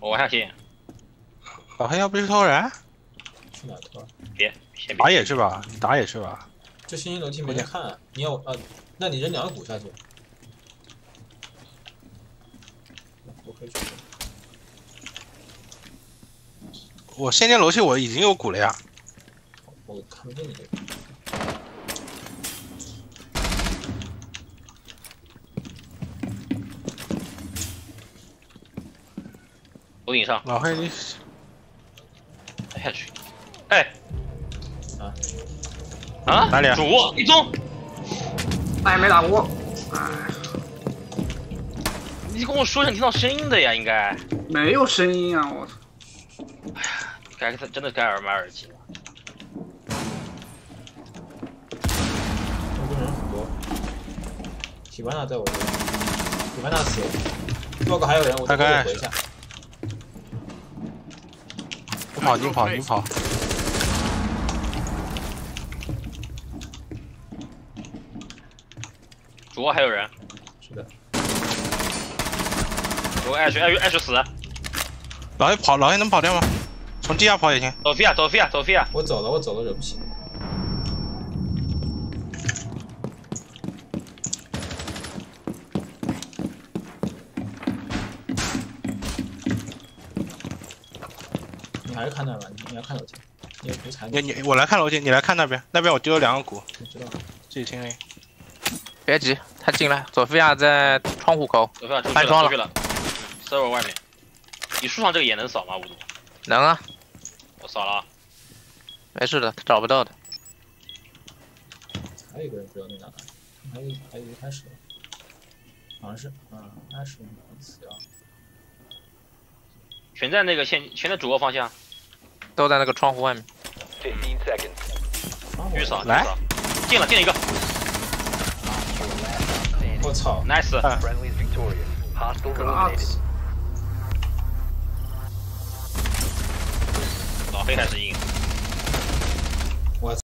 我往下进，老黑要不去偷人？去哪偷啊？别，先别打野是吧？你打野是吧？这星星楼梯没人看、啊，你要啊？那你扔两个鼓下去。我可以去。我仙剑楼梯我已经有鼓了呀。我看不见你这个。楼顶上，老黑你。哎下去，哎，啊。啊，哪里啊？主一中，哎，没打过，哎，你跟我说一下你听到声音的呀，应该，没有声音啊，我。操！哎呀该真的该耳买耳机了。那边人很多。喜欢他在我这边，喜班纳死。了。多个还有人，我大概回一下。你跑你跑你跑，主卧还有人，是的，主卧艾雪艾雪艾雪死，老黑跑老黑能跑掉吗？从地下跑也行。走飞啊走飞啊走飞啊！我走了，我走了，惹不起。还是看那儿吧，你你要看楼梯，你你你我来看楼梯，你来看那边，那边我丢了两个鼓，我知道。自己清理。别急，他进来，索菲亚在窗户口，翻窗了了出去了，server 外面，你树上这个也能扫吗？五度，能啊，我扫了啊。没事的，他找不到的。还有一个人不知道在哪，还有还有一开始的，好像是啊，那是死掉。全在那个线，全在主卧方向，都在那个窗户外面。Fifteen seconds，预扫，来，进了，进了一个。我操，nice。Friendly victorious，hostile eliminated。老黑还是硬。